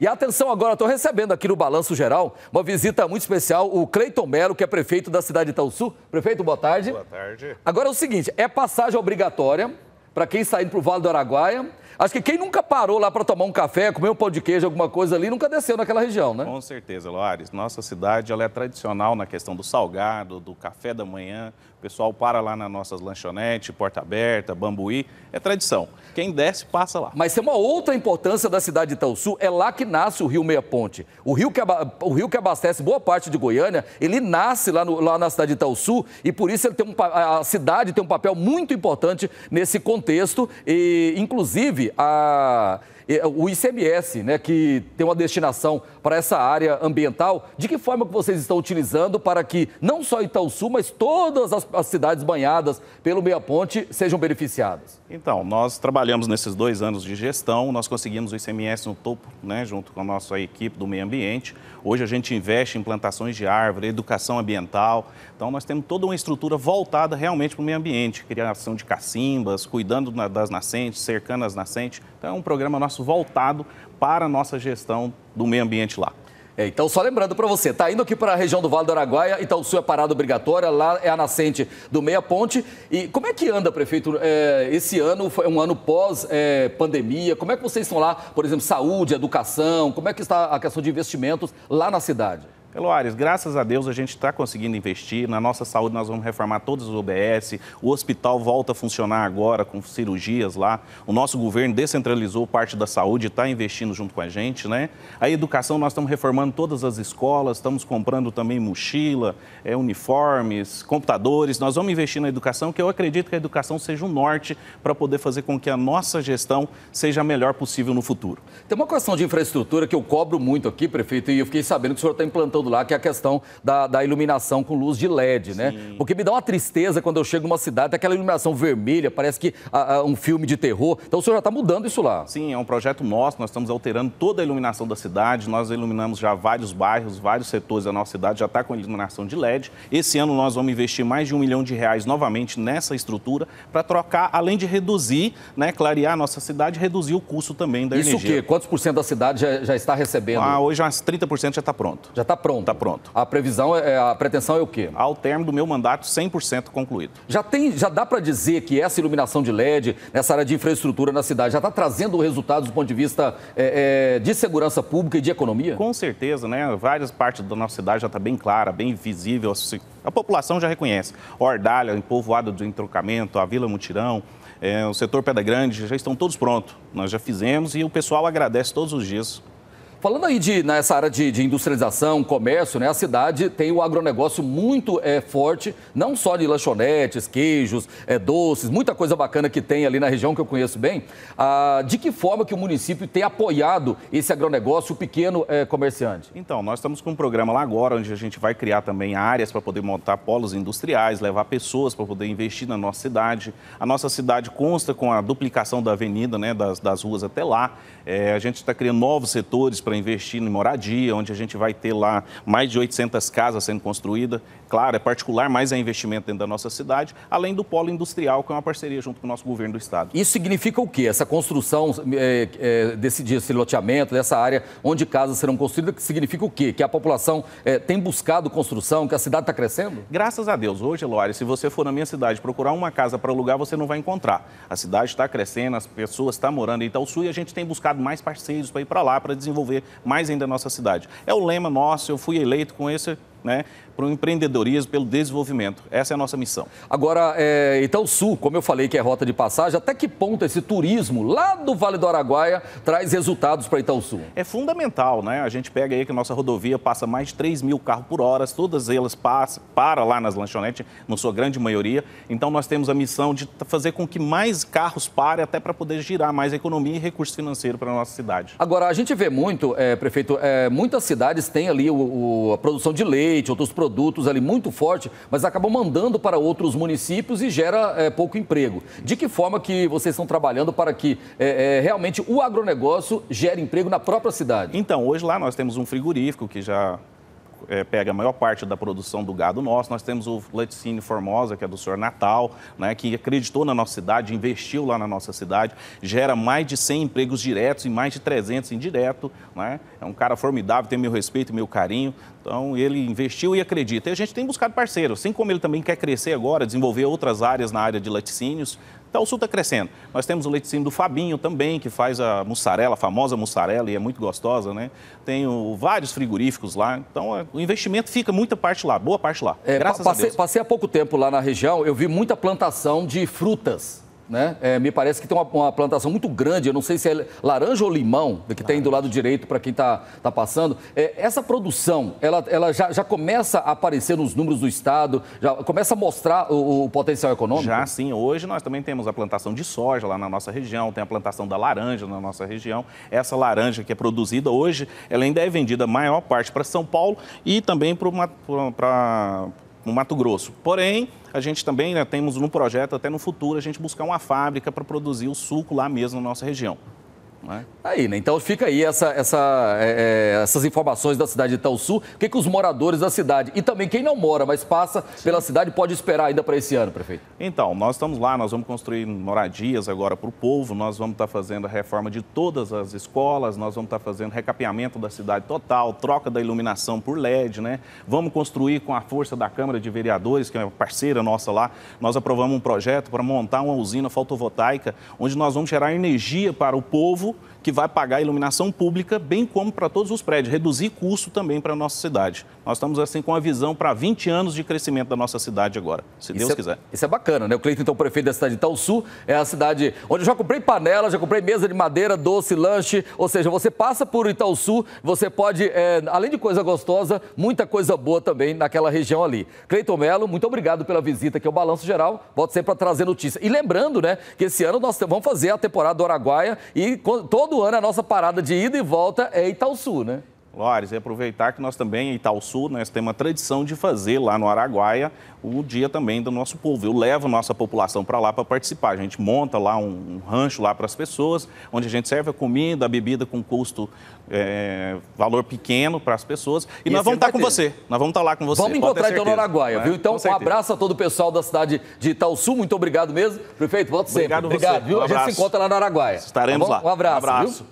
E atenção agora, estou recebendo aqui no Balanço Geral uma visita muito especial, o Cleiton Melo, que é prefeito da cidade de Itaúsu. Prefeito, boa tarde. Boa tarde. Agora é o seguinte, é passagem obrigatória para quem está indo para o Vale do Araguaia. Acho que quem nunca parou lá para tomar um café, comer um pão de queijo, alguma coisa ali, nunca desceu naquela região, né? Com certeza, Loares. Nossa cidade ela é tradicional na questão do salgado, do café da manhã. O pessoal para lá nas nossas lanchonetes, porta aberta, bambuí. É tradição. Quem desce, passa lá. Mas tem uma outra importância da cidade de Itaúsu, é lá que nasce o Rio Meia Ponte. O rio que, o rio que abastece boa parte de Goiânia, ele nasce lá, no, lá na cidade de Itaúsu e por isso ele tem um, a cidade tem um papel muito importante nesse contexto e, inclusive, a o ICMS, né, que tem uma destinação para essa área ambiental, de que forma que vocês estão utilizando para que não só Itaúsu, mas todas as, as cidades banhadas pelo Meia Ponte sejam beneficiadas? Então, nós trabalhamos nesses dois anos de gestão, nós conseguimos o ICMS no topo, né, junto com a nossa equipe do meio ambiente. Hoje a gente investe em plantações de árvore, educação ambiental. Então, nós temos toda uma estrutura voltada realmente para o meio ambiente, criação de cacimbas, cuidando das nascentes, cercando as nascentes. Então, é um programa nosso voltado para a nossa gestão do meio ambiente lá. É, então, só lembrando para você, tá indo aqui para a região do Vale do Araguaia, Itaúsu é parada obrigatória, lá é a nascente do Meia Ponte. E como é que anda, prefeito? É, esse ano foi um ano pós-pandemia. É, como é que vocês estão lá, por exemplo, saúde, educação? Como é que está a questão de investimentos lá na cidade? Eloares, graças a Deus a gente está conseguindo investir. Na nossa saúde nós vamos reformar todas as UBS. O hospital volta a funcionar agora com cirurgias lá. O nosso governo descentralizou parte da saúde está investindo junto com a gente, né? A educação nós estamos reformando todas as escolas, estamos comprando também mochila, é, uniformes, computadores. Nós vamos investir na educação, que eu acredito que a educação seja um norte para poder fazer com que a nossa gestão seja a melhor possível no futuro. Tem uma questão de infraestrutura que eu cobro muito aqui, prefeito, e eu fiquei sabendo que o senhor está implantando todo lá, que é a questão da, da iluminação com luz de LED, né? Sim. Porque me dá uma tristeza quando eu chego numa cidade, aquela iluminação vermelha, parece que a, a, um filme de terror. Então o senhor já está mudando isso lá. Sim, é um projeto nosso, nós estamos alterando toda a iluminação da cidade, nós iluminamos já vários bairros, vários setores da nossa cidade, já está com iluminação de LED. Esse ano nós vamos investir mais de um milhão de reais novamente nessa estrutura para trocar, além de reduzir, né, clarear a nossa cidade, reduzir o custo também da isso energia. Isso o quê? Quantos por cento da cidade já, já está recebendo? Ah, hoje umas 30% já está pronto. Já está pronto pronto. Está pronto. A previsão, é, é, a pretensão é o quê? Ao termo do meu mandato, 100% concluído. Já, tem, já dá para dizer que essa iluminação de LED, nessa área de infraestrutura na cidade, já está trazendo resultados do ponto de vista é, é, de segurança pública e de economia? Com certeza, né? Várias partes da nossa cidade já está bem clara, bem visível. A população já reconhece. Ordalha, em povoado do entrocamento, a Vila Mutirão, é, o setor Pedra Grande, já estão todos prontos. Nós já fizemos e o pessoal agradece todos os dias Falando aí de, nessa área de, de, industrialização, comércio, né, a cidade tem o agronegócio muito é, forte, não só de lanchonetes, queijos, é, doces, muita coisa bacana que tem ali na região que eu conheço bem. Ah, de que forma que o município tem apoiado esse agronegócio, o pequeno é, comerciante? Então, nós estamos com um programa lá agora, onde a gente vai criar também áreas para poder montar polos industriais, levar pessoas para poder investir na nossa cidade. A nossa cidade consta com a duplicação da avenida, né, das, das ruas até lá. É, a gente está criando novos setores para investir em moradia, onde a gente vai ter lá mais de 800 casas sendo construídas. Claro, é particular, mas é investimento dentro da nossa cidade, além do polo industrial, que é uma parceria junto com o nosso governo do estado. Isso significa o quê? Essa construção é, é, desse, desse loteamento, dessa área onde casas serão construídas, significa o quê? Que a população é, tem buscado construção, que a cidade está crescendo? Graças a Deus. Hoje, Eloário, se você for na minha cidade procurar uma casa para alugar, você não vai encontrar. A cidade está crescendo, as pessoas estão morando em Itaúsu e a gente tem buscado mais parceiros para ir para lá, para desenvolver mais ainda a nossa cidade. É o lema nosso, eu fui eleito com esse né, para o empreendedorismo, pelo desenvolvimento. Essa é a nossa missão. Agora, é, então, Sul, como eu falei que é rota de passagem, até que ponto esse turismo lá do Vale do Araguaia traz resultados para Itaúsu? É fundamental, né? A gente pega aí que a nossa rodovia passa mais de 3 mil carros por hora, todas elas passam, para lá nas lanchonetes, na sua grande maioria. Então, nós temos a missão de fazer com que mais carros parem, até para poder girar mais economia e recurso financeiro para a nossa cidade. Agora, a gente vê muito, é, prefeito, é, muitas cidades têm ali o, o, a produção de leite, outros produtos produtos ali muito forte, mas acabam mandando para outros municípios e gera é, pouco emprego. De que forma que vocês estão trabalhando para que é, é, realmente o agronegócio gere emprego na própria cidade? Então, hoje lá nós temos um frigorífico que já é, pega a maior parte da produção do gado nosso. Nós temos o Laticínio Formosa, que é do senhor Natal, né, que acreditou na nossa cidade, investiu lá na nossa cidade, gera mais de 100 empregos diretos e mais de 300 indiretos. Né? É um cara formidável, tem meu respeito e meu carinho. Então, ele investiu e acredita. E a gente tem buscado parceiros, assim como ele também quer crescer agora, desenvolver outras áreas na área de laticínios. Então, o Sul está crescendo. Nós temos o laticínio do Fabinho também, que faz a mussarela, a famosa mussarela, e é muito gostosa, né? Tem vários frigoríficos lá. Então, é, o investimento fica muita parte lá, boa parte lá. É, graças passei, a Deus. Passei há pouco tempo lá na região, eu vi muita plantação de frutas né? É, me parece que tem uma, uma, plantação muito grande, eu não sei se é laranja ou limão, que tem do lado direito para quem está tá passando. É, essa produção, ela, ela já, já, começa a aparecer nos números do Estado, já começa a mostrar o, o, potencial econômico? Já sim, hoje nós também temos a plantação de soja lá na nossa região, tem a plantação da laranja na nossa região. Essa laranja que é produzida hoje, ela ainda é vendida maior parte para São Paulo e também para no Mato Grosso. Porém, a gente também né, temos no projeto, até no futuro, a gente buscar uma fábrica para produzir o suco lá mesmo na nossa região. É? Aí, né? Então fica aí essa, essa, é, é, essas informações da cidade de Itaúsu. O que, que os moradores da cidade e também quem não mora, mas passa Sim. pela cidade, pode esperar ainda para esse ano, prefeito? Então, nós estamos lá, nós vamos construir moradias agora para o povo, nós vamos estar tá fazendo a reforma de todas as escolas, nós vamos estar tá fazendo recapeamento da cidade total, troca da iluminação por LED, né? Vamos construir com a força da Câmara de Vereadores, que é parceira nossa lá, nós aprovamos um projeto para montar uma usina fotovoltaica, onde nós vamos gerar energia para o povo novo que vai pagar a iluminação pública, bem como para todos os prédios, reduzir custo também para a nossa cidade. Nós estamos assim com a visão para 20 anos de crescimento da nossa cidade agora, se isso Deus é, quiser. Isso é bacana, né? O Cleiton, então, prefeito da cidade de Itaúsu, é a cidade onde eu já comprei panela, já comprei mesa de madeira, doce, lanche, ou seja, você passa por Itaúsu, você pode, é, além de coisa gostosa, muita coisa boa também naquela região ali. Cleiton Melo, muito obrigado pela visita aqui ao Balanço Geral, volto sempre para trazer notícia. E lembrando, né, que esse ano nós vamos fazer a temporada do Araguaia e todo todo ano a nossa parada de ida e volta é Itaúsu, né? Lores, e aproveitar que nós também, em Itaúsu, nós temos uma tradição de fazer lá no Araguaia o dia também do nosso povo. Eu levo nossa população para lá para participar. A gente monta lá um, um rancho lá para as pessoas, onde a gente serve a comida, a bebida com custo, é, valor pequeno para as pessoas. E, e nós vamos estar tá com ter. você. Nós vamos estar tá lá com você. Vamos encontrar então no Araguaia, viu? Então, um abraço a todo o pessoal da cidade de Itaúsu. Muito obrigado mesmo. Prefeito, volta sempre. Obrigado, obrigado viu? Um a gente se encontra lá no Araguaia. Estaremos tá lá. Um abraço. Um abraço.